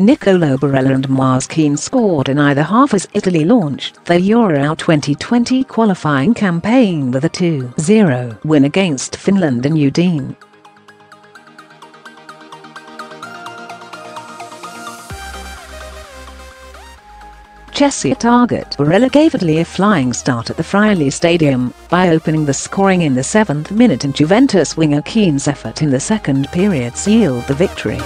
Nicolo Barella and Moise Kean scored in either half as Italy launched their Euro 2020 qualifying campaign with a 2-0 win against Finland in Udine. Chelsea target Barella gave Italy a flying start at the Friuli Stadium by opening the scoring in the 7th minute and Juventus winger Kean's effort in the second period sealed the victory.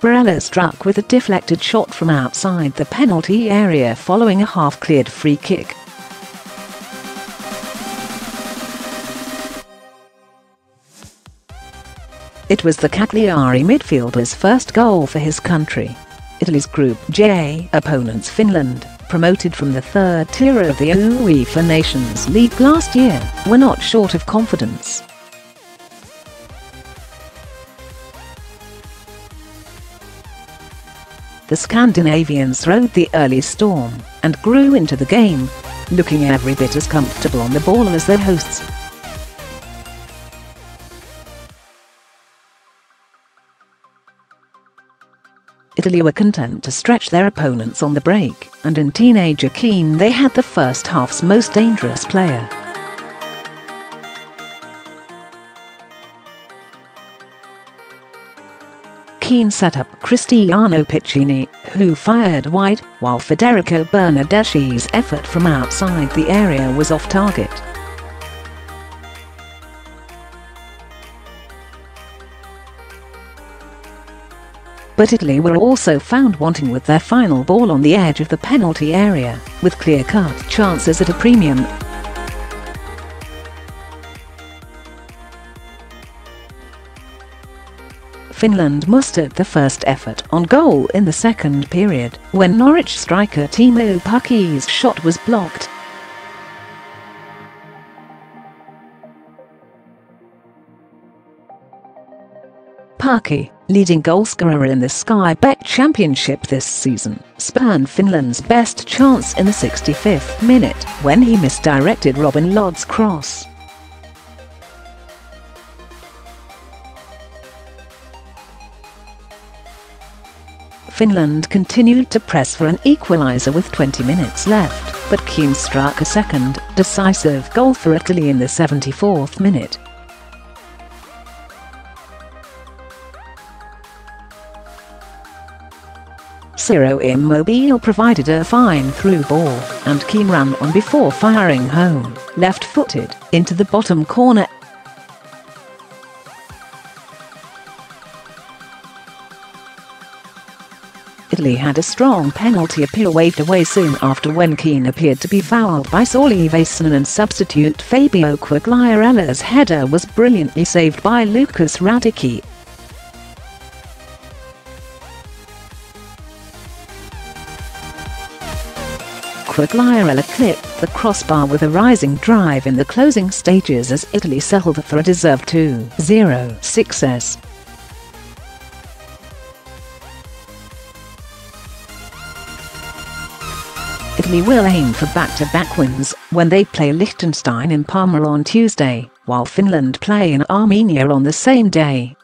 Barella struck with a deflected shot from outside the penalty area following a half-cleared free kick. It was the Cagliari midfielder's first goal for his country. Italy's Group J opponents Finland, promoted from the third tier of the UEFA Nations League last year, were not short of confidence. The Scandinavians rode the early storm and grew into the game, looking every bit as comfortable on the ball as their hosts. Italy were content to stretch their opponents on the break, and in teenager Kean they had the first half's most dangerous player. Kean set up Cristiano Piccini, who fired wide, while Federico Bernardeschi's effort from outside the area was off target. but Italy were also found wanting with their final ball on the edge of the penalty area, with clear-cut chances at a premium. Finland mustered the first effort on goal in the second period, when Norwich striker Teemu Pukki's shot was blocked Pukki, leading goalscorer in the Sky Bet Championship this season, spurned Finland's best chance in the 65th minute when he misdirected Robin Lod's cross. Finland continued to press for an equaliser with 20 minutes left, but Kean struck a second, decisive goal for Italy in the 74th minute. Ciro Immobile provided a fine through ball, and Kean ran on before firing home, left-footed, into the bottom corner. Italy had a strong penalty appeal waved away soon after when Kean appeared to be fouled by Sauli Väisänen and substitute Fabio Quagliarella's header was brilliantly saved by Lukas Hradecky. Quagliarella clipped the crossbar with a rising drive in the closing stages as Italy settled for a deserved 2-0 success. Italy will aim for back-to-back -back wins when they play Liechtenstein in Parma on Tuesday, while Finland play in Armenia on the same day.